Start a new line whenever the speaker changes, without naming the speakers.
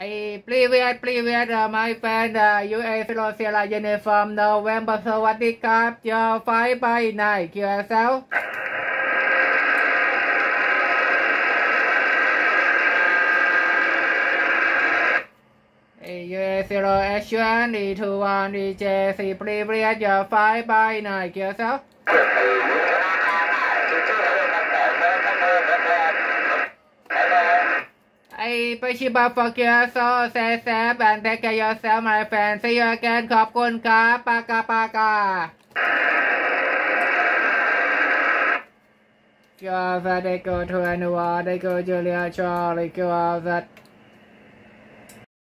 I previous previous uh, my friend uh, US Rosella from November สวัสดีครับเจอไฟไปไหน QSL Zero action D two one DJ three by เจอไฟไปไหน QSL ไปชิบาฟอเกียโซแซแซแบนแทกยอแซมาแฟนซีอแกนขอบคุณครับปากาปากาก็ that they go to anyone they go Julia Charlie go that